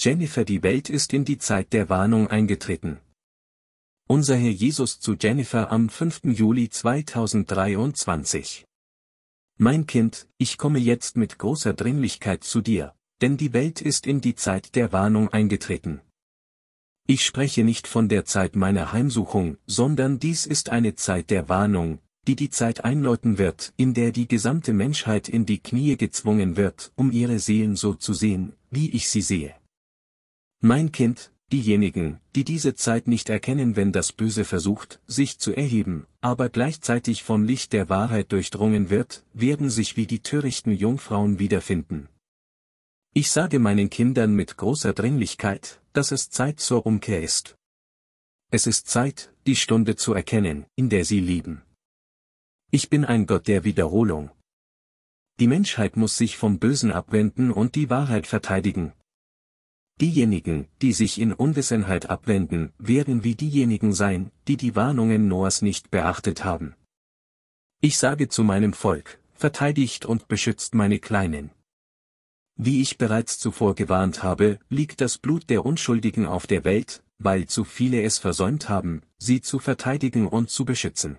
Jennifer die Welt ist in die Zeit der Warnung eingetreten. Unser Herr Jesus zu Jennifer am 5. Juli 2023. Mein Kind, ich komme jetzt mit großer Dringlichkeit zu dir, denn die Welt ist in die Zeit der Warnung eingetreten. Ich spreche nicht von der Zeit meiner Heimsuchung, sondern dies ist eine Zeit der Warnung, die die Zeit einläuten wird, in der die gesamte Menschheit in die Knie gezwungen wird, um ihre Seelen so zu sehen, wie ich sie sehe. Mein Kind, diejenigen, die diese Zeit nicht erkennen, wenn das Böse versucht, sich zu erheben, aber gleichzeitig vom Licht der Wahrheit durchdrungen wird, werden sich wie die törichten Jungfrauen wiederfinden. Ich sage meinen Kindern mit großer Dringlichkeit, dass es Zeit zur Umkehr ist. Es ist Zeit, die Stunde zu erkennen, in der sie lieben. Ich bin ein Gott der Wiederholung. Die Menschheit muss sich vom Bösen abwenden und die Wahrheit verteidigen, Diejenigen, die sich in Unwissenheit abwenden, werden wie diejenigen sein, die die Warnungen Noahs nicht beachtet haben. Ich sage zu meinem Volk, verteidigt und beschützt meine Kleinen. Wie ich bereits zuvor gewarnt habe, liegt das Blut der Unschuldigen auf der Welt, weil zu viele es versäumt haben, sie zu verteidigen und zu beschützen.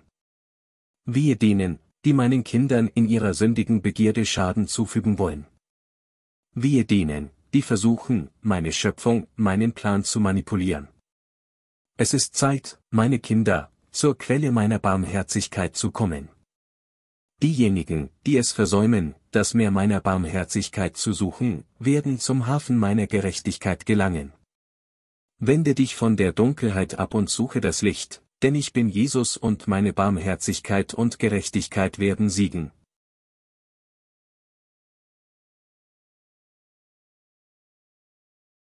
Wehe denen, die meinen Kindern in ihrer sündigen Begierde Schaden zufügen wollen. Wehe denen, die versuchen, meine Schöpfung, meinen Plan zu manipulieren. Es ist Zeit, meine Kinder, zur Quelle meiner Barmherzigkeit zu kommen. Diejenigen, die es versäumen, das Meer meiner Barmherzigkeit zu suchen, werden zum Hafen meiner Gerechtigkeit gelangen. Wende dich von der Dunkelheit ab und suche das Licht, denn ich bin Jesus und meine Barmherzigkeit und Gerechtigkeit werden siegen.